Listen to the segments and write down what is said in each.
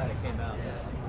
glad it came out.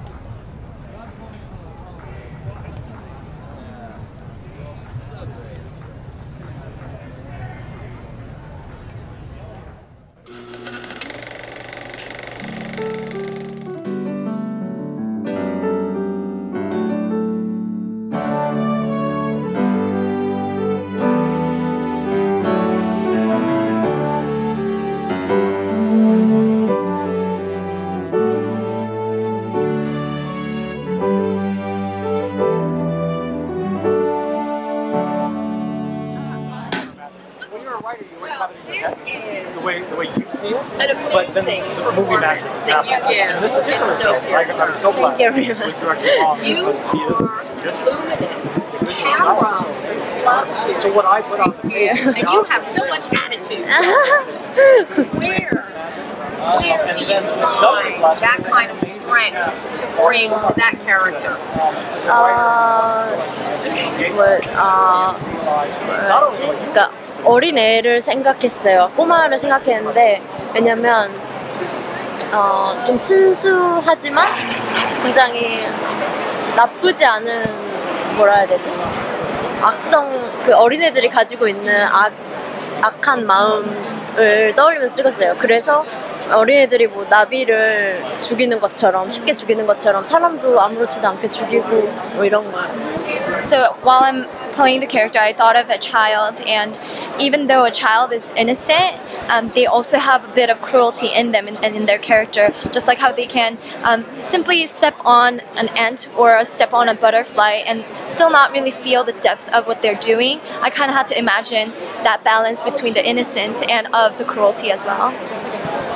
The way, the way you see it. an But then amazing the movie matches that you. Give In this particular film, like, I'm so glad Thank you very with Director Wong You because he is are just luminous. The camera loves you. So what I put on page, And you have so much attitude. Where, where do you find that kind of strength to bring to that character? 아, 뭐, 아? 그러니까 어린 애를 생각했어요. 꼬마를 생각했는데 왜냐면 어, 좀 순수하지만 굉장히 나쁘지 않은 뭐라 해야 되지? 악성 그 어린애들이 가지고 있는 악 악한 마음을 떠올리면서 찍었어요. 그래서 어린애들이 뭐 나비를 죽이는 것처럼 쉽게 죽이는 것처럼 사람도 아무렇지도 않게 죽이고 뭐 이런 거예요. So while I'm playing the character, I thought of a child, and even though a child is innocent, um, they also have a bit of cruelty in them and in, in, their character, just like how they can um, simply step on an ant or step on a butterfly and still not really feel the depth of what they're doing. I kind of had to imagine that balance between the innocence and of the cruelty as well.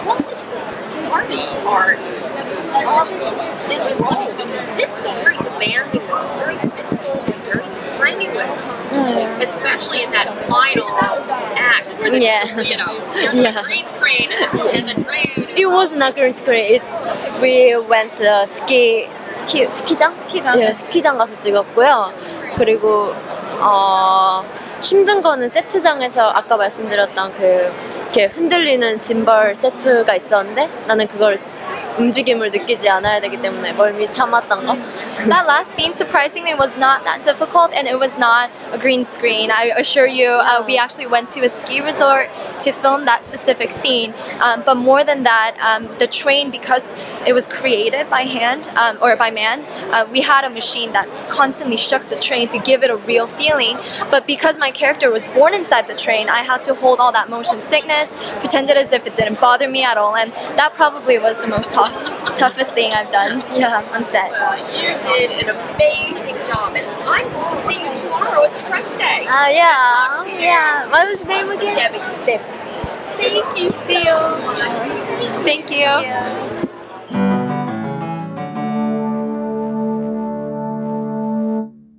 What was the hardest part of this role? Because this is a very demanding role. It's very physical. It's very strenuous, especially in that final act where the Yeah. you know you're Yeah. on the green screen and, and the train. It was not green screen. It's we went uh, ski ski 스키장? 스키장. 예, 스키장 가서 찍었고요. 그리고 어 힘든 거는 세트장에서 아까 말씀드렸던 그 이렇게 흔들리는 짐벌 세트가 있었는데 나는 그걸 움직임을 느끼지 않아야 되기 때문에 멀미 참았던 거. that last scene surprisingly was not that difficult and it was not a green screen. I assure you uh, we actually went to a ski resort to film that specific scene. Um, but more than that um, the train because it was created by hand um, or by man uh, we had a machine that constantly shook the train to give it a real feeling. But because my character was born inside the train i had to hold all that motion sickness pretended as if it didn't bother me at all and that probably was the most tough, toughest thing i've done yeah on set You did an amazing job, and I'm going to see you tomorrow at the press day. Ah, yeah, you. yeah. What was the name again? Debbie. Deb. Thank you so much. thank you Yeah.